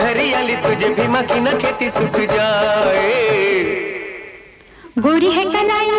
हरियाली तुझे भीमा मखी न खेती सुख जाए। गोरी है कलाई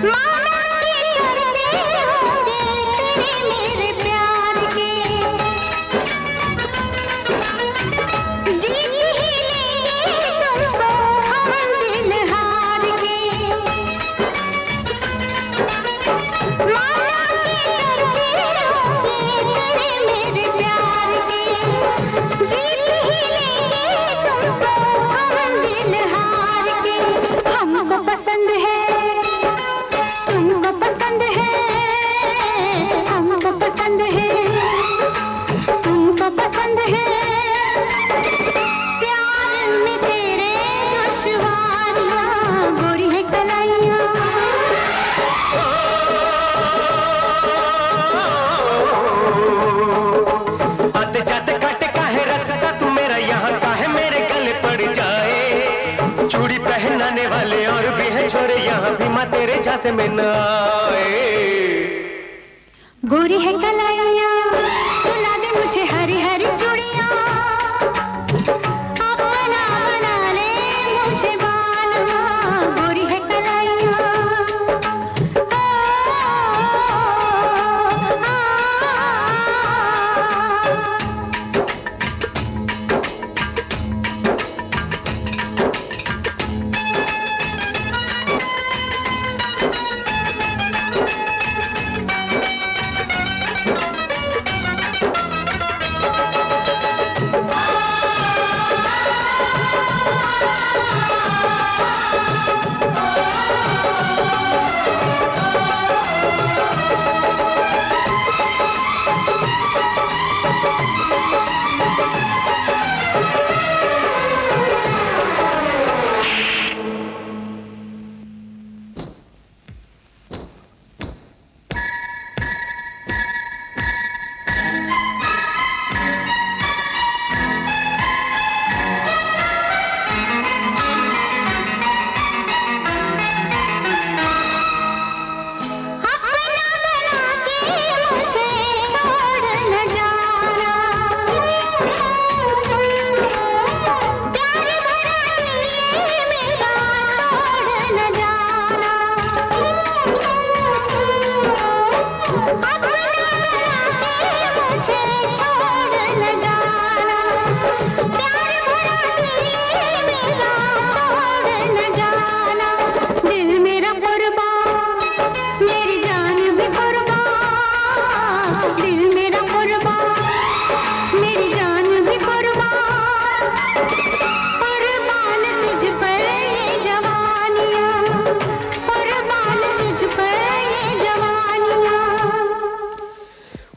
Run! से मिन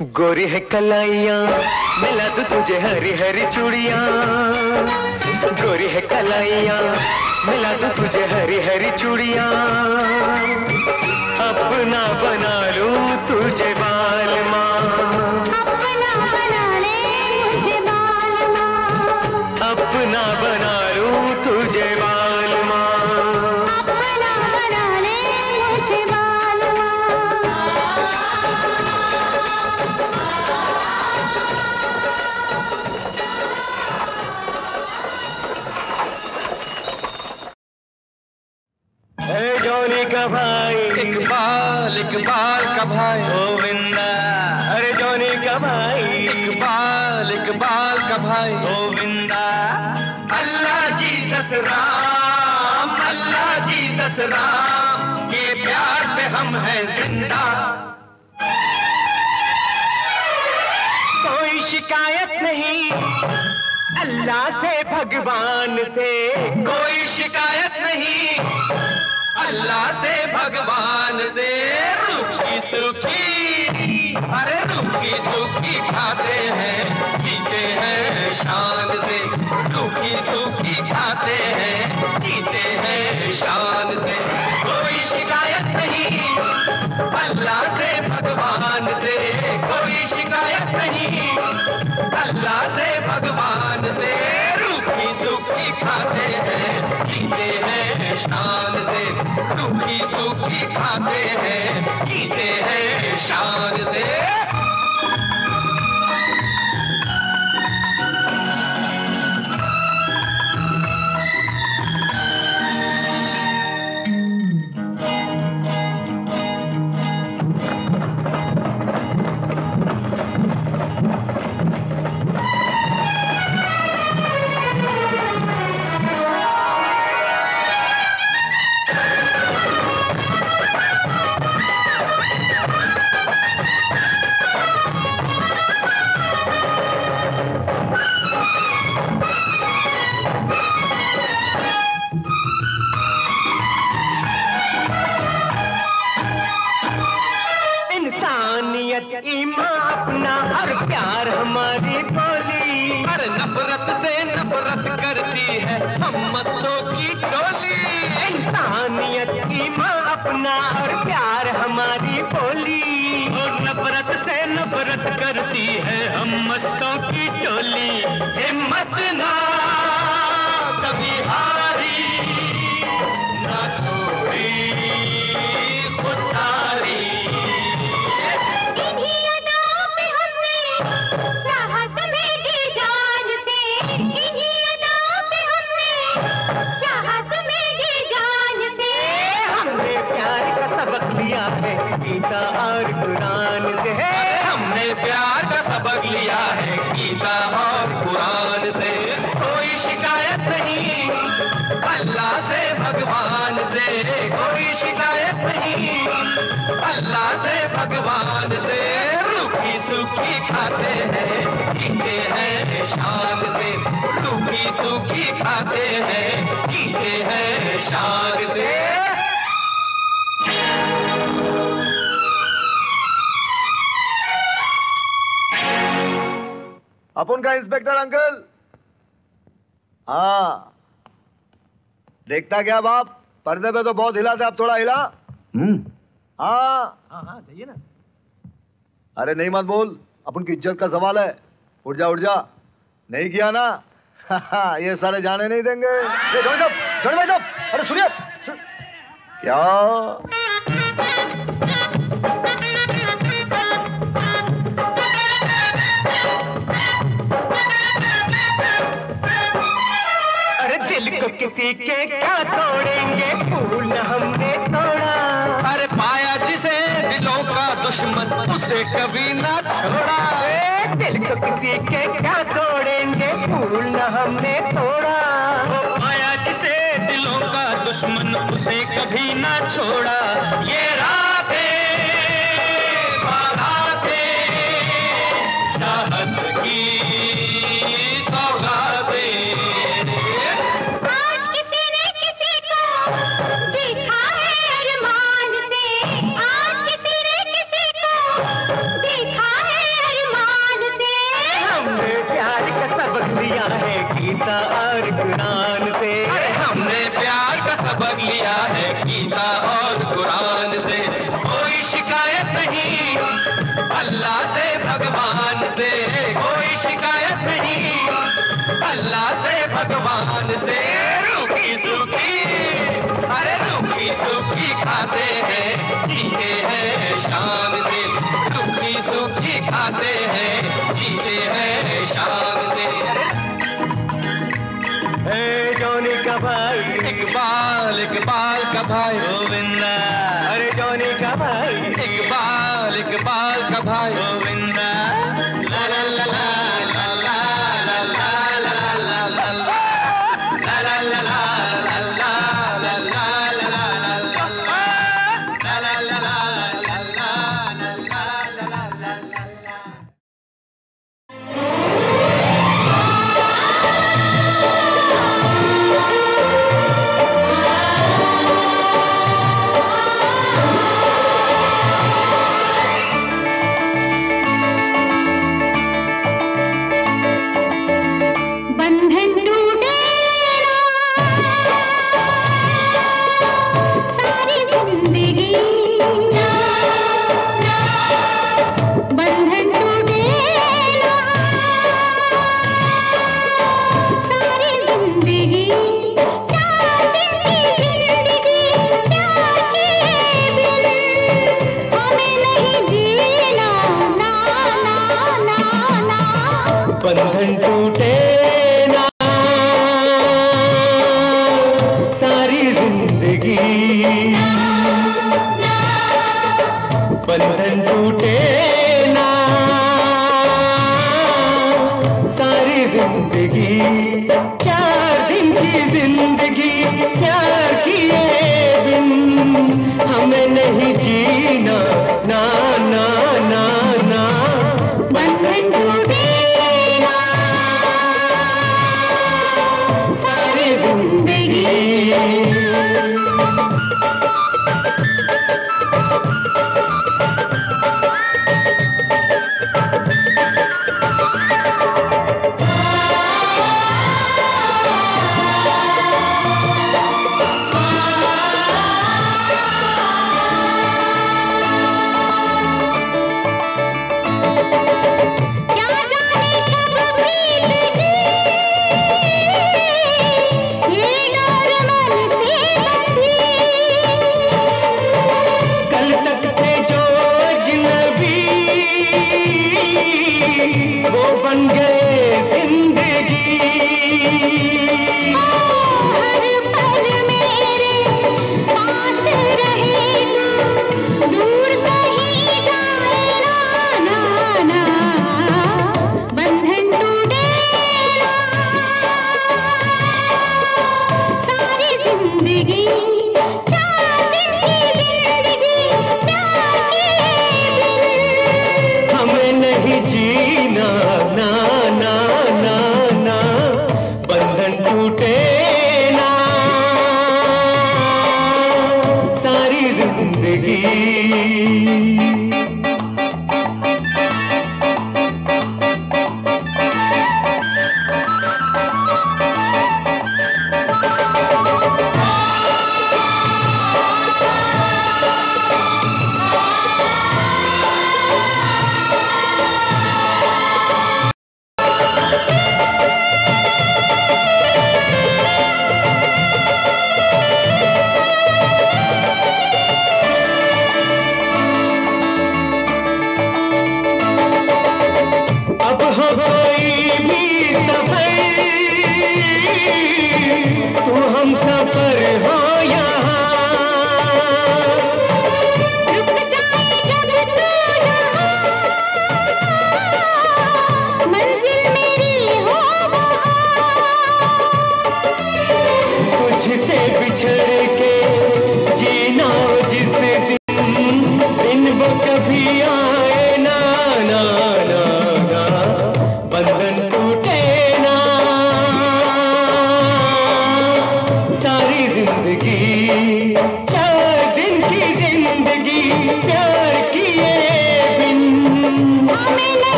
गोरी है कलाइया, मिला तो तुझे हरी हरी चूड़िया। गोरी है कलाइया, मिला तो तुझे हरी हरी चूड़िया। अपना बना लू तुझे बा इकबाल का भाई। गोविंदा। अरे जोनी का भाई। इकबाल इकबाल का भाई। गोविंदा। अल्लाह जी राम अल्लाह जी राम के प्यार पे हम हैं ज़िंदा। कोई शिकायत नहीं अल्लाह से भगवान से। कोई शिकायत नहीं अल्लाह से, भगवान से। रुखी सुखी अरे रुखी सुखी खाते हैं, जीते हैं शान से। रुखी सुखी खाते हैं, जीते हैं शान से। कोई शिकायत नहीं, अल्लाह से, भगवान से। कोई शिकायत नहीं, अल्लाह खाते हैं जीते हैं शान से। Oh, खाते हैं जीते हैं शान से। अपन का इंस्पेक्टर अंकल। हाँ। देखता क्या बाप? पर्दे पे तो बहुत हिला था अब थोड़ा हिला। हम्म। हाँ। हाँ हाँ जाइए ना। अरे नहीं मत बोल अपन की इज़्ज़त का सवाल है। उठ जा उठ जा। नहीं किया ना? ये सारे जाने नहीं देंगे। जोड़ी भाई अरे सुनिए। क्या? अरे दिल को किसी के क्या तोड़ेंगे? फूल हमने तोड़ा। अरे पाया जिसे दिलों का दुश्मन उसे कभी ना छोड़ा। दिल को किसी के क्या तोड़ेंगे फूल न हमने तोड़ा। पाया जिसे दिलों का दुश्मन, उसे कभी ना छोड़ा। ये रातें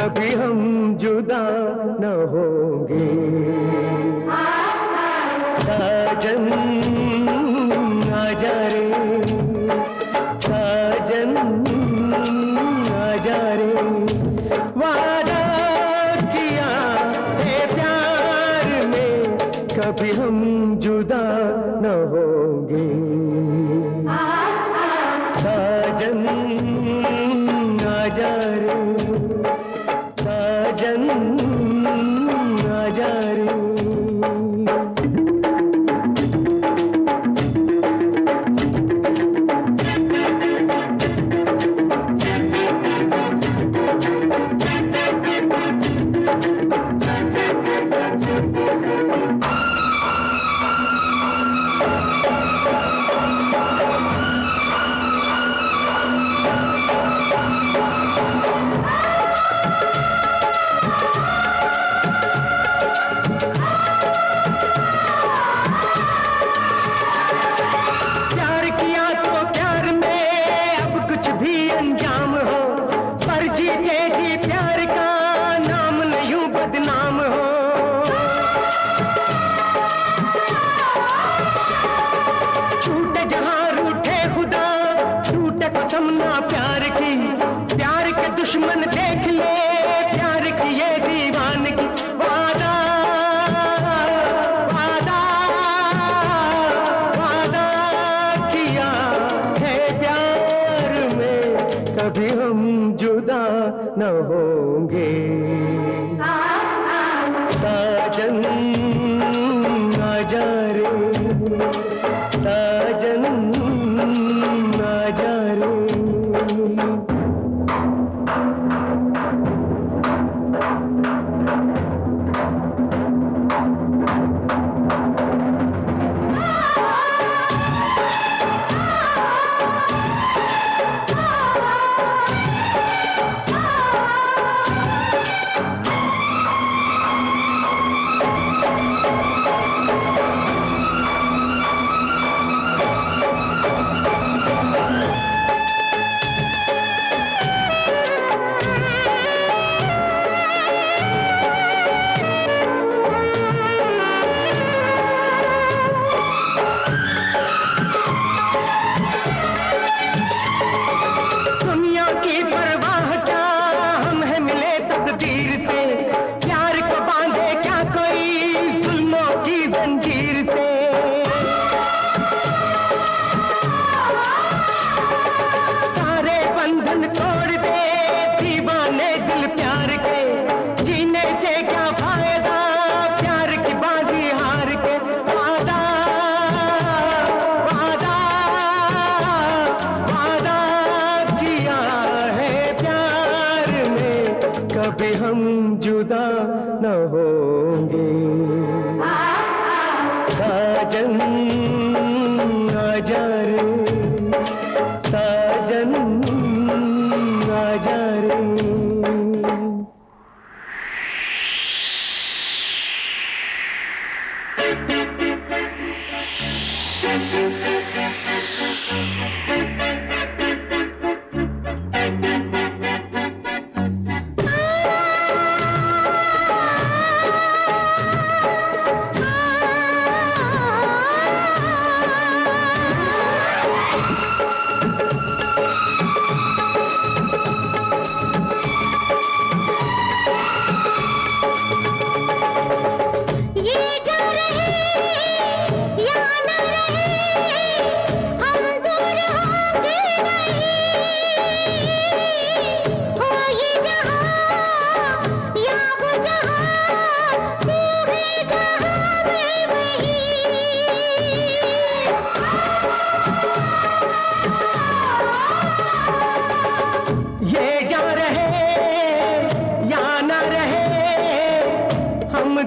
कभी हम जुदा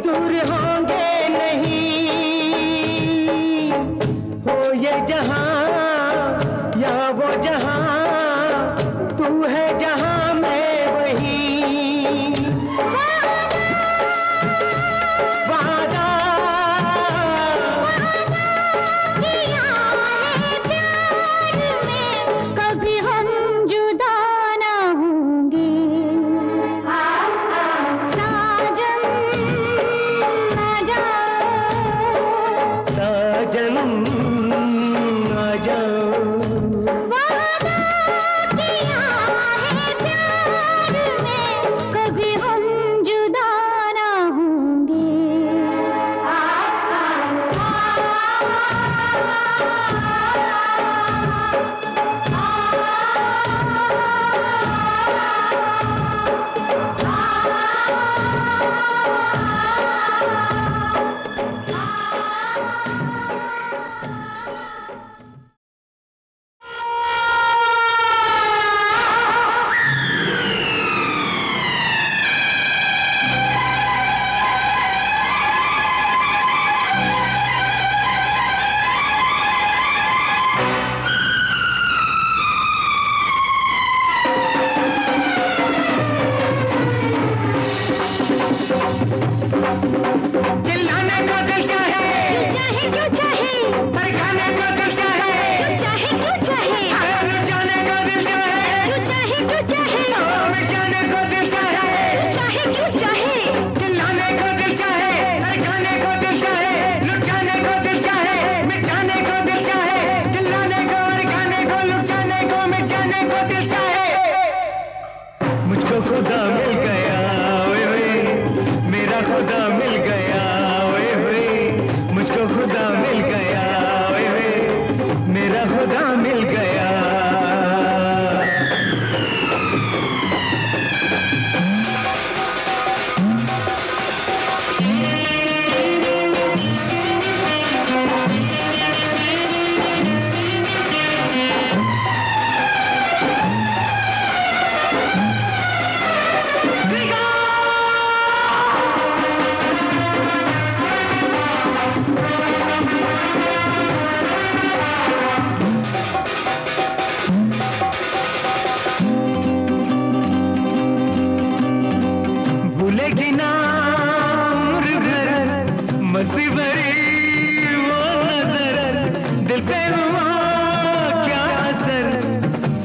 दूर हो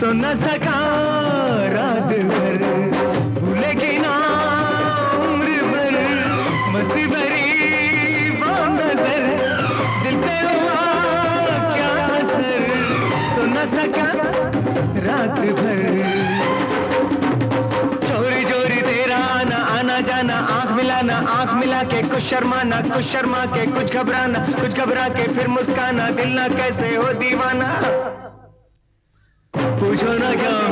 सो न सका रात भर। भूलेगी ना उम्र भर। मस्ती भरी वो नज़र दिल पे हुआ क्या असर? सो न सका रात भर। चोरी चोरी तेरा आना आना जाना, आँख मिलाना, आँख मिला के कुछ शर्माना, कुछ शर्मा के कुछ घबराना, कुछ घबरा के फिर मुस्काना, दिल ना कैसे हो दीवाना। Krishna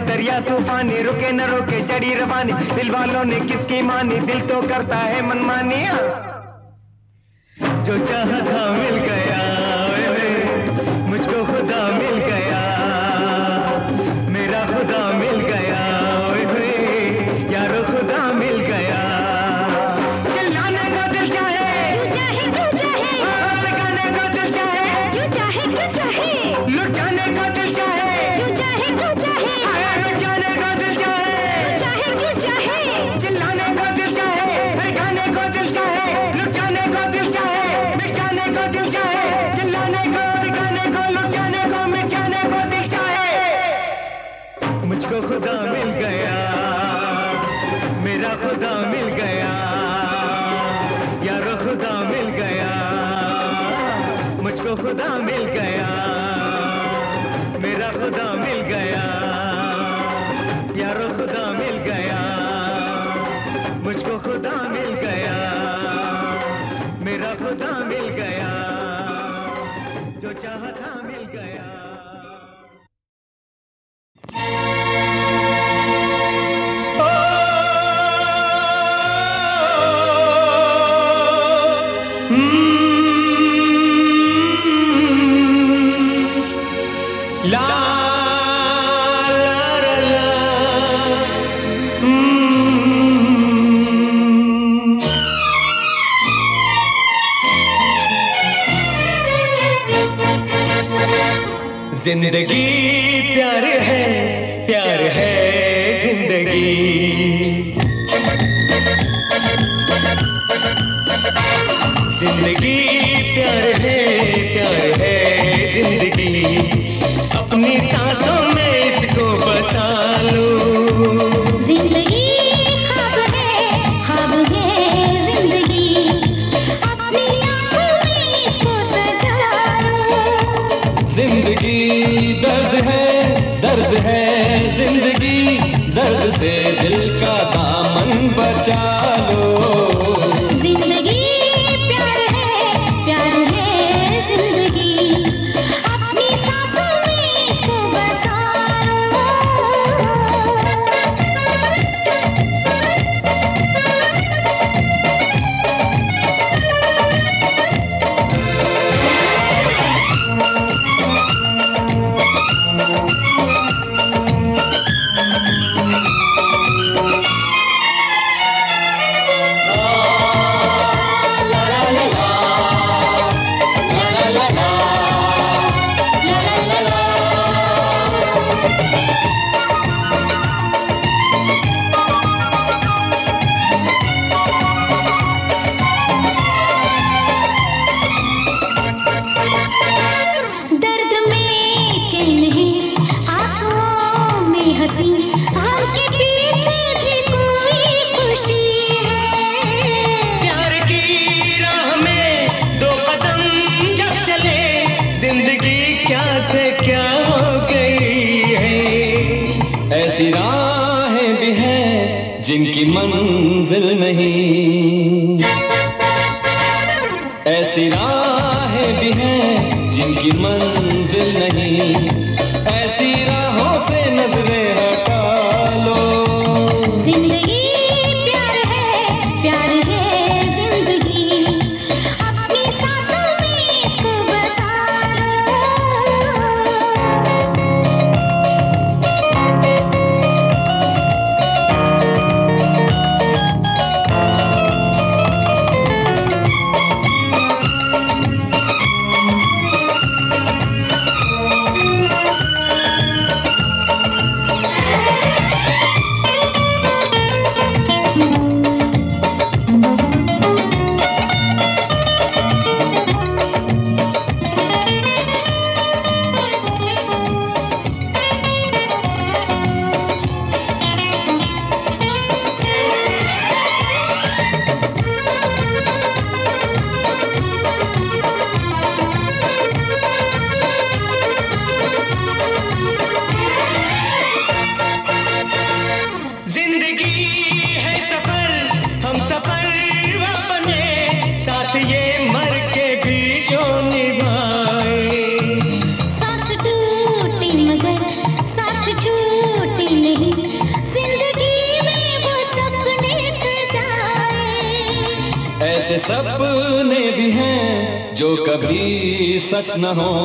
दरिया तूफानी, रुके न रुके चढ़ी रवानी। दिल वालों ने किसकी मानी? दिल तो करता है मनमानी खुदा मिल गया। मेरा खुदा मिल गया। यारो खुदा मिल गया। मुझको खुदा मिल गया। मेरा खुदा मिल गया। जो चाहता मिल गया। Anahora.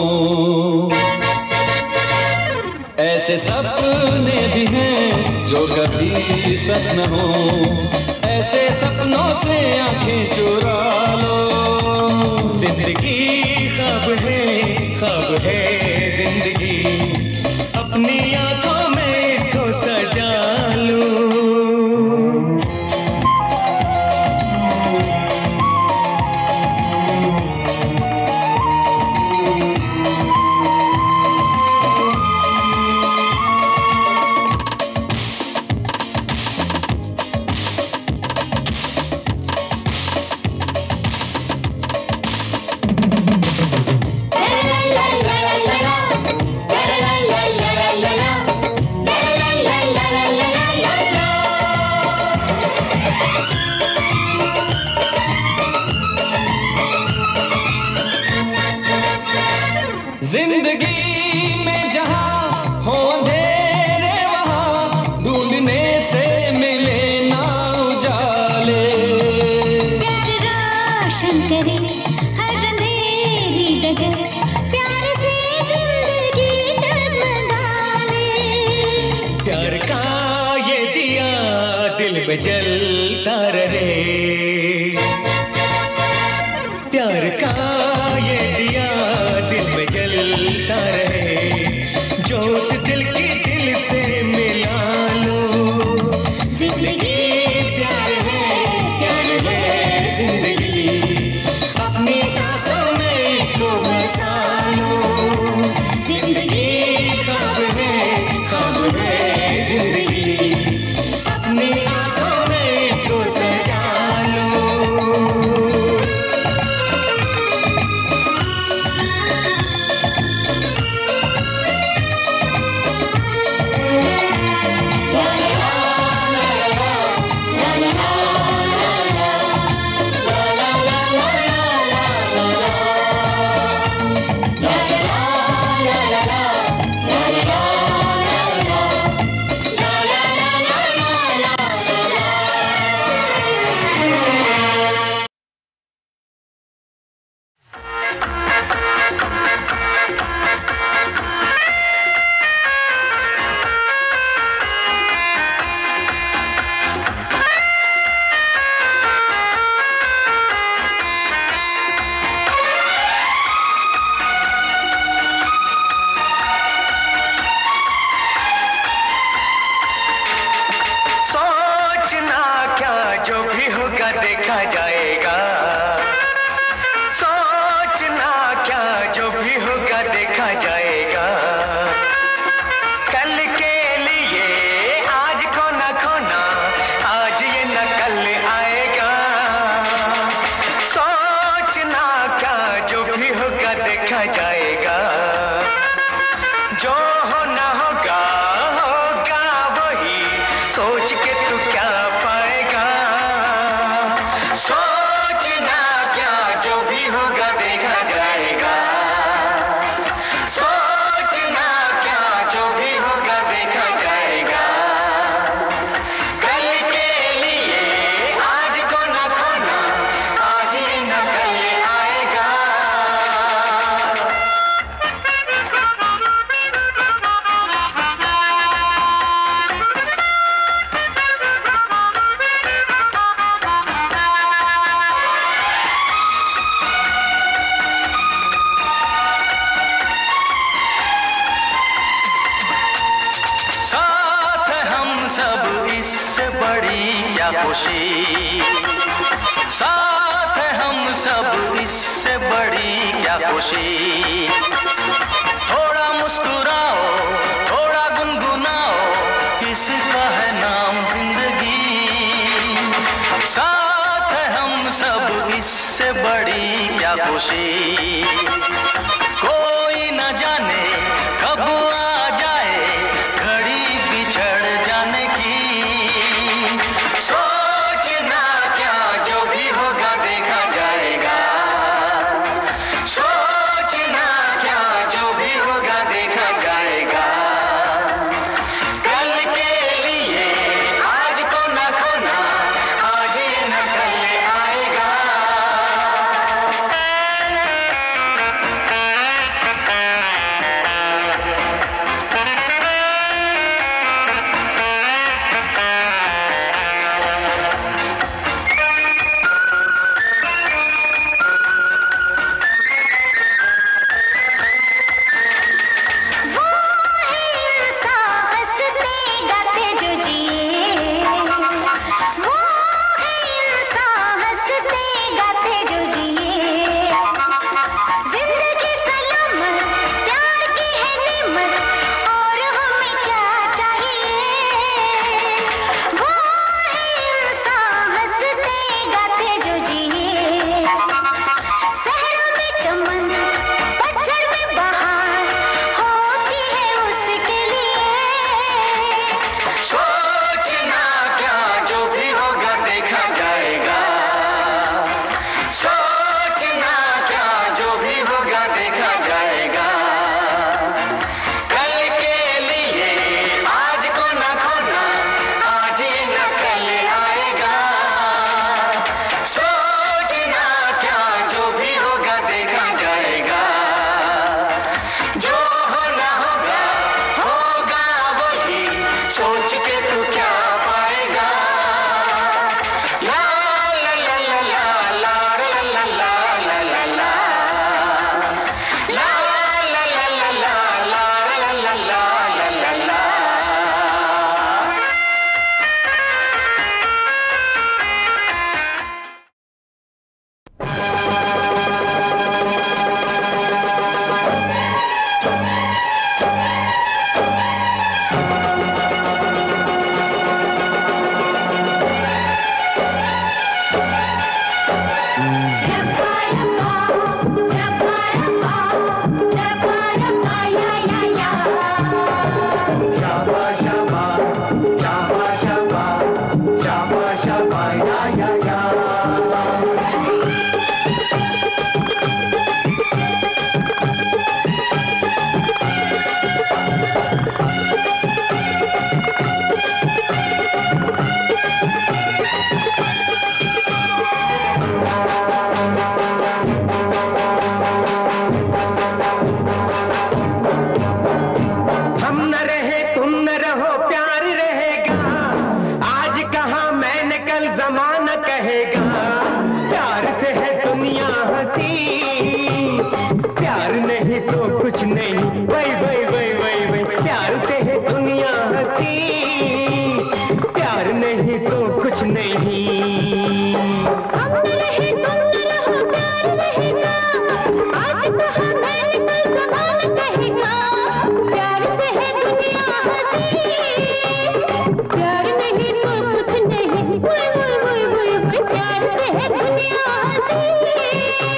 वही वही प्यार से है दुनिया हँसी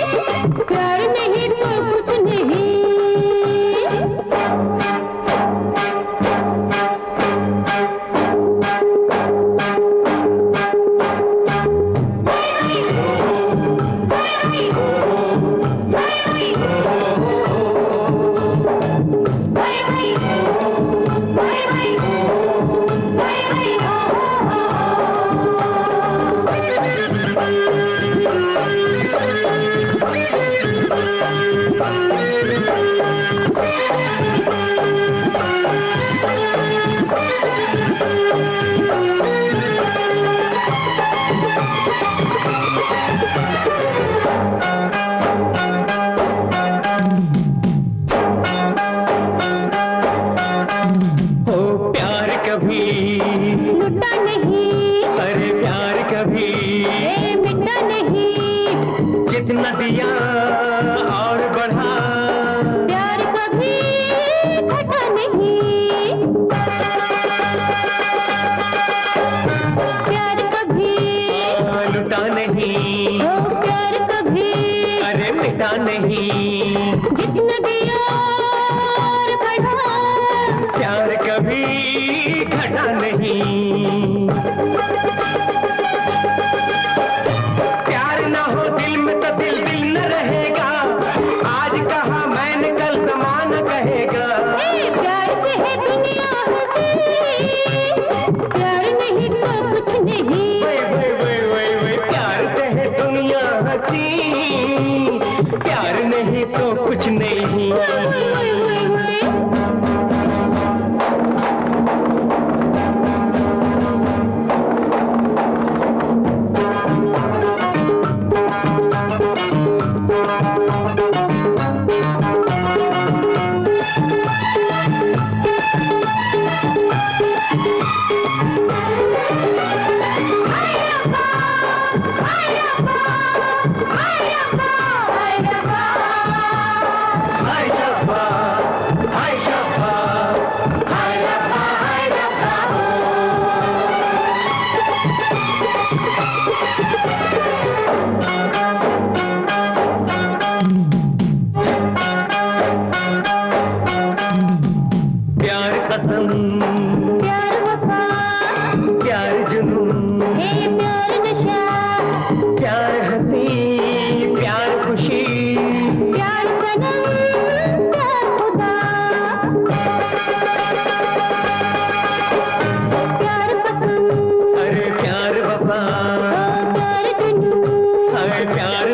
Oh god.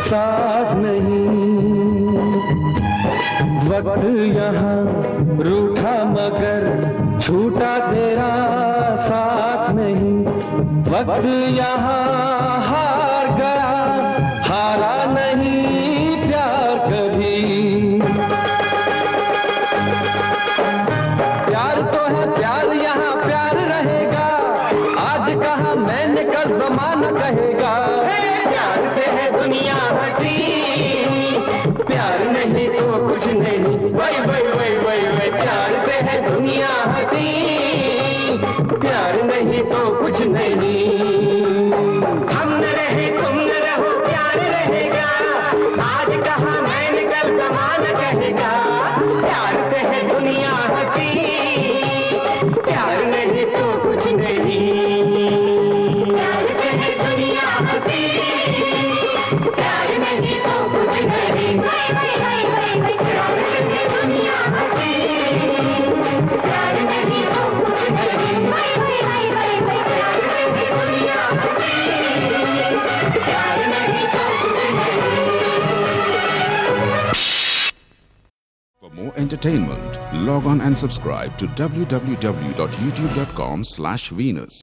साथ नहीं। वक्त यहाँ रूठा मगर छूटा तेरा साथ नहीं। वक्त यहाँ हार गया, हारा नहीं प्यार कभी। प्यार तो है, प्यार यहाँ प्यार रहेगा। आज कहा मैंने कल जमाना कहेगा। दुनिया हसी प्यार नहीं तो कुछ नहीं। वही वही वही वही वही प्यार से है दुनिया हसी प्यार नहीं तो कुछ नहीं। Entertainment, log on and subscribe to www.youtube.com slash Venus.